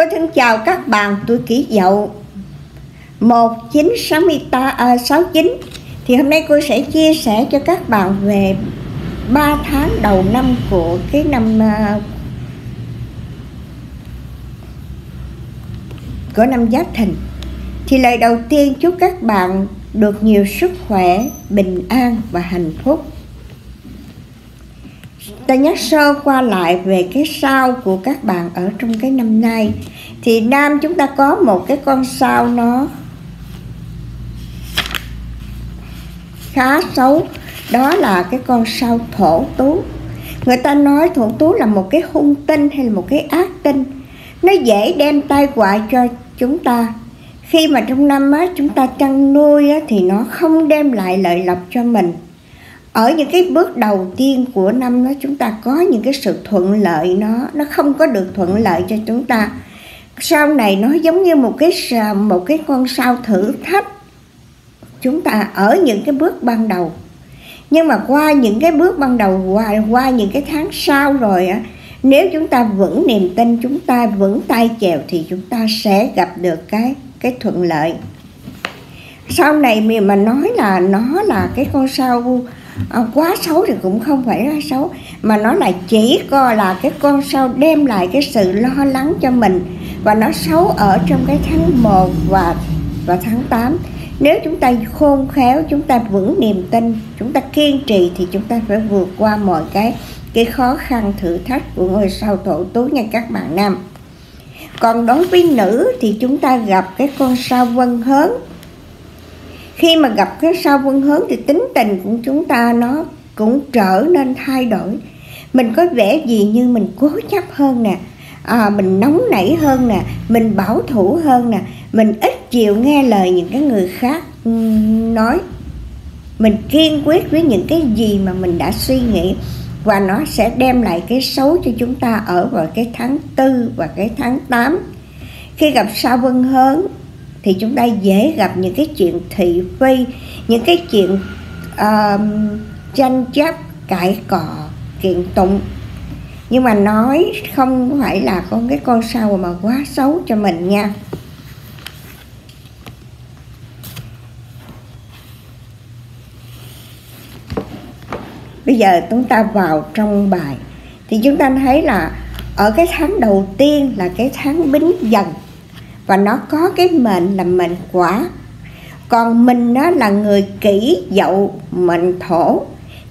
Cô thân chào các bạn tuổi kỷ dậu. 1969 à, Thì hôm nay cô sẽ chia sẻ cho các bạn về 3 tháng đầu năm của cái năm à, của năm Giáp Thìn. Thì lời đầu tiên chúc các bạn được nhiều sức khỏe, bình an và hạnh phúc ta nhắc sơ qua lại về cái sao của các bạn ở trong cái năm nay. Thì nam chúng ta có một cái con sao nó khá xấu. Đó là cái con sao thổ tú. Người ta nói thổ tú là một cái hung tinh hay là một cái ác tinh. Nó dễ đem tai họa cho chúng ta. Khi mà trong năm á, chúng ta chăn nuôi á, thì nó không đem lại lợi lộc cho mình ở những cái bước đầu tiên của năm đó, chúng ta có những cái sự thuận lợi, nó nó không có được thuận lợi cho chúng ta. Sau này nó giống như một cái một cái con sao thử thách chúng ta ở những cái bước ban đầu. Nhưng mà qua những cái bước ban đầu, qua qua những cái tháng sau rồi á, nếu chúng ta vững niềm tin, chúng ta vững tay chèo thì chúng ta sẽ gặp được cái cái thuận lợi. Sau này mình mà nói là nó là cái con sao Ờ, quá xấu thì cũng không phải là xấu, mà nó là chỉ coi là cái con sao đem lại cái sự lo lắng cho mình. Và nó xấu ở trong cái tháng 1 và và tháng 8 nếu chúng ta khôn khéo, chúng ta vững niềm tin, chúng ta kiên trì thì chúng ta phải vượt qua mọi cái cái khó khăn, thử thách của ngôi sao thổ tú nha các bạn nam. Còn đối với nữ thì chúng ta gặp cái con sao vân hớn khi mà gặp cái sao vân hướng thì tính tình của chúng ta nó cũng trở nên thay đổi. Mình có vẻ gì như mình cố chấp hơn nè à, mình nóng nảy hơn nè mình bảo thủ hơn nè mình ít chịu nghe lời những cái người khác ừ, nói. Mình kiên quyết với những cái gì mà mình đã suy nghĩ và nó sẽ đem lại cái xấu cho chúng ta ở vào cái tháng tư và cái tháng 8 khi gặp sao vân hớn thì chúng ta dễ gặp những cái chuyện thị phi những cái chuyện uh, tranh chấp cãi cọ kiện tụng. Nhưng mà nói không phải là con cái con sao mà quá xấu cho mình nha. Bây giờ chúng ta vào trong bài. Thì chúng ta thấy là ở cái tháng đầu tiên là cái tháng bính dần và nó có cái mệnh là mệnh quả. Còn mình nó là người kỹ dậu mệnh thổ.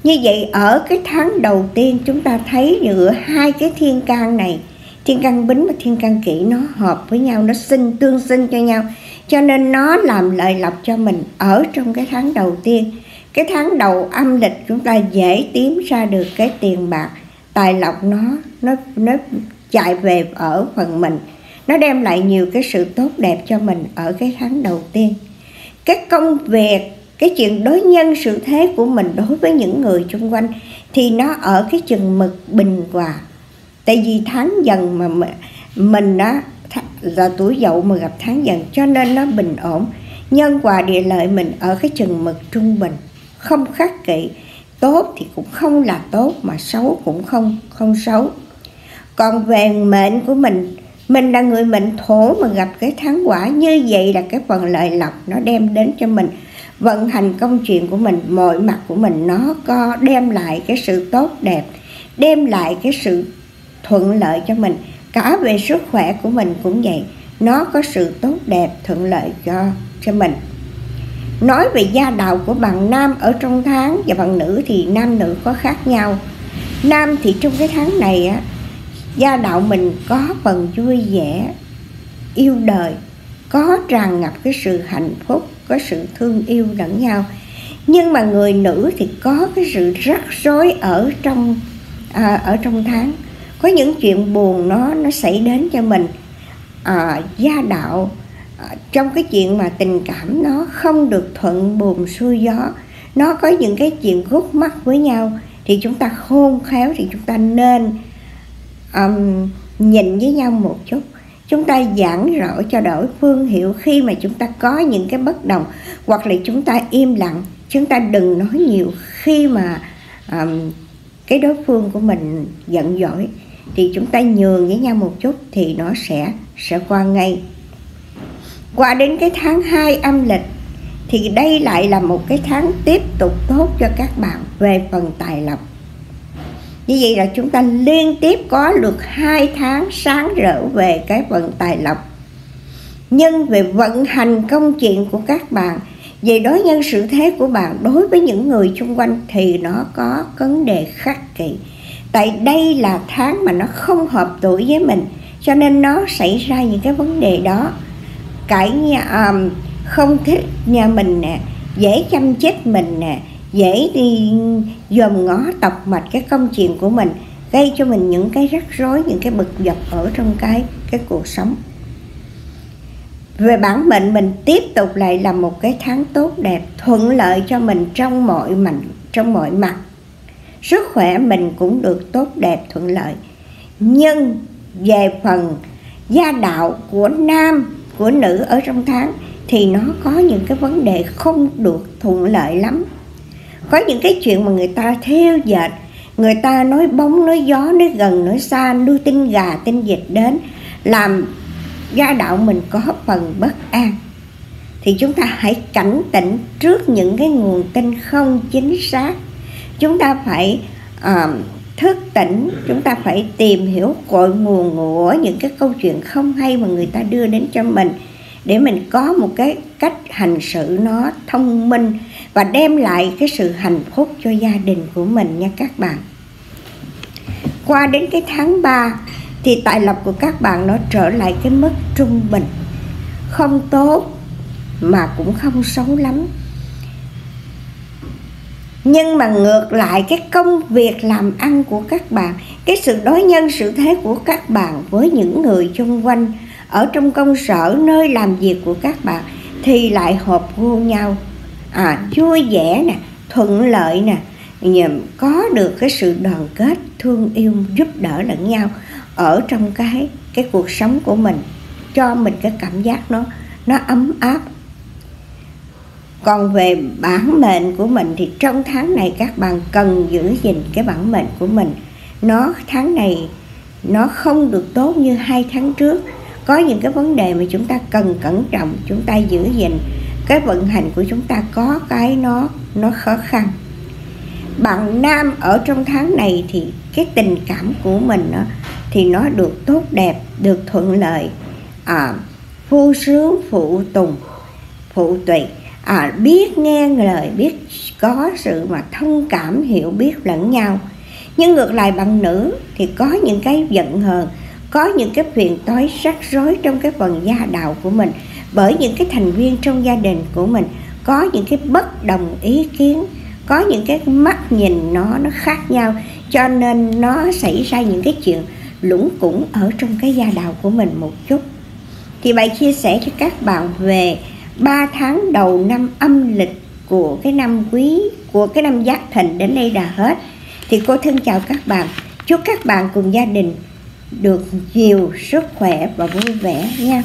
Như vậy ở cái tháng đầu tiên chúng ta thấy giữa hai cái thiên can này, thiên can bính và thiên can kỷ nó hợp với nhau, nó sinh, tương sinh cho nhau. Cho nên nó làm lợi lộc cho mình ở trong cái tháng đầu tiên. Cái tháng đầu âm lịch chúng ta dễ kiếm ra được cái tiền bạc, tài lộc nó nó nó chạy về ở phần mình nó đem lại nhiều cái sự tốt đẹp cho mình ở cái tháng đầu tiên. Cái công việc, cái chuyện đối nhân sự thế của mình đối với những người xung quanh thì nó ở cái chừng mực bình hòa. Tại vì tháng dần mà mình đó là tuổi dậu mà gặp tháng dần cho nên nó bình ổn. Nhân quả địa lợi mình ở cái chừng mực trung bình, không khắc kỵ tốt thì cũng không là tốt mà xấu cũng không không xấu. Còn về mệnh của mình mình là người mệnh thổ mà gặp cái thắng quả, như vậy là cái phần lợi lộc nó đem đến cho mình. Vận hành công chuyện của mình, mọi mặt của mình, nó có đem lại cái sự tốt đẹp, đem lại cái sự thuận lợi cho mình. Cả về sức khỏe của mình cũng vậy, nó có sự tốt đẹp, thuận lợi cho cho mình. Nói về gia đạo của bạn nam ở trong tháng và bạn nữ thì nam nữ có khác nhau. Nam thì trong cái tháng này á gia đạo mình có phần vui vẻ yêu đời có tràn ngập cái sự hạnh phúc có sự thương yêu lẫn nhau. Nhưng mà người nữ thì có cái sự rắc rối ở trong à, ở trong tháng. Có những chuyện buồn nó nó xảy đến cho mình. À, gia đạo à, trong cái chuyện mà tình cảm nó không được thuận buồm xuôi gió nó có những cái chuyện gút mắt với nhau thì chúng ta khôn khéo thì chúng ta nên um, nhìn với nhau một chút. Chúng ta giảng rõ cho đổi phương hiệu khi mà chúng ta có những cái bất đồng hoặc là chúng ta im lặng. Chúng ta đừng nói nhiều khi mà um, cái đối phương của mình giận dỗi. Thì chúng ta nhường với nhau một chút thì nó sẽ sẽ qua ngay. Qua đến cái tháng 2 âm lịch thì đây lại là một cái tháng tiếp tục tốt cho các bạn về phần tài lộc như vậy là chúng ta liên tiếp có được hai tháng sáng rỡ về cái vận tài lộc. Nhưng về vận hành công chuyện của các bạn về đối nhân sự thế của bạn đối với những người xung quanh thì nó có vấn đề khắc kỷ. Tại đây là tháng mà nó không hợp tuổi với mình cho nên nó xảy ra những cái vấn đề đó. Cãi nhà um, không thích nhà mình nè dễ chăm chết mình nè dễ đi dòm ngó tọc mạch cái công chuyện của mình, gây cho mình những cái rắc rối, những cái bực dọc ở trong cái cái cuộc sống. Về bản mệnh, mình tiếp tục lại là một cái tháng tốt đẹp thuận lợi cho mình trong mọi mảnh, trong mọi mặt. Sức khỏe mình cũng được tốt đẹp thuận lợi. Nhưng về phần gia đạo của nam, của nữ ở trong tháng thì nó có những cái vấn đề không được thuận lợi lắm có những cái chuyện mà người ta theo dệt. Người ta nói bóng nói gió nói gần nói xa nuôi tin gà tin vịt đến làm gia đạo mình có phần bất an. Thì chúng ta hãy cảnh tỉnh trước những cái nguồn tin không chính xác. Chúng ta phải uh, thức tỉnh chúng ta phải tìm hiểu cội nguồn của những cái câu chuyện không hay mà người ta đưa đến cho mình để mình có một cái cách hành xử nó thông minh và đem lại cái sự hạnh phúc cho gia đình của mình nha các bạn. Qua đến cái tháng 3 thì tài lộc của các bạn nó trở lại cái mức trung bình. Không tốt mà cũng không xấu lắm. Nhưng mà ngược lại cái công việc làm ăn của các bạn, cái sự đối nhân sự thế của các bạn với những người xung quanh ở trong công sở nơi làm việc của các bạn, thì lại hợp gu nhau. À vui vẻ nè, thuận lợi nè có được cái sự đoàn kết, thương yêu, giúp đỡ lẫn nhau ở trong cái cái cuộc sống của mình, cho mình cái cảm giác nó nó ấm áp. Còn về bản mệnh của mình thì trong tháng này các bạn cần giữ gìn cái bản mệnh của mình. Nó, tháng này nó không được tốt như hai tháng trước có những cái vấn đề mà chúng ta cần cẩn trọng chúng ta giữ gìn. Cái vận hành của chúng ta có cái nó nó khó khăn. Bạn nam ở trong tháng này thì cái tình cảm của mình đó, thì nó được tốt đẹp được thuận lợi. À, phu sướng phụ tùng phụ tùy. À, biết nghe lời biết có sự mà thông cảm hiểu biết lẫn nhau. Nhưng ngược lại bạn nữ thì có những cái giận hờn có những cái phiền toái rắc rối trong cái phần gia đạo của mình, bởi những cái thành viên trong gia đình của mình có những cái bất đồng ý kiến, có những cái mắt nhìn nó nó khác nhau, cho nên nó xảy ra những cái chuyện lũng củng ở trong cái gia đạo của mình một chút. Thì bài chia sẻ cho các bạn về 3 tháng đầu năm âm lịch của cái năm quý, của cái năm giáp thìn đến đây là hết. Thì cô thân chào các bạn. Chúc các bạn cùng gia đình được nhiều sức khỏe và vui vẻ nha.